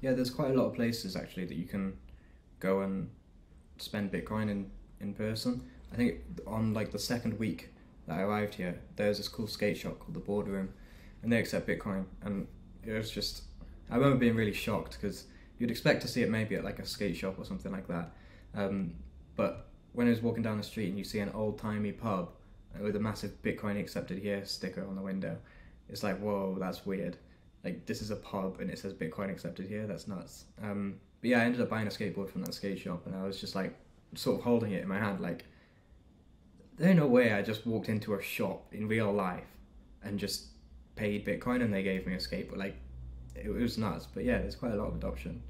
yeah, there's quite a lot of places actually that you can go and spend Bitcoin in in person. I think on like the second week that I arrived here, there's this cool skate shop called the Boardroom, and they accept Bitcoin, and it was just I remember being really shocked because you'd expect to see it maybe at like a skate shop or something like that, um, but when I was walking down the street and you see an old timey pub with a massive Bitcoin accepted here sticker on the window, it's like whoa, that's weird. Like this is a pub and it says Bitcoin accepted here. That's nuts. Um, but yeah, I ended up buying a skateboard from that skate shop, and I was just like sort of holding it in my hand, like there's no way I just walked into a shop in real life and just paid Bitcoin and they gave me a skateboard. Like it was nuts. But yeah, there's quite a lot of adoption.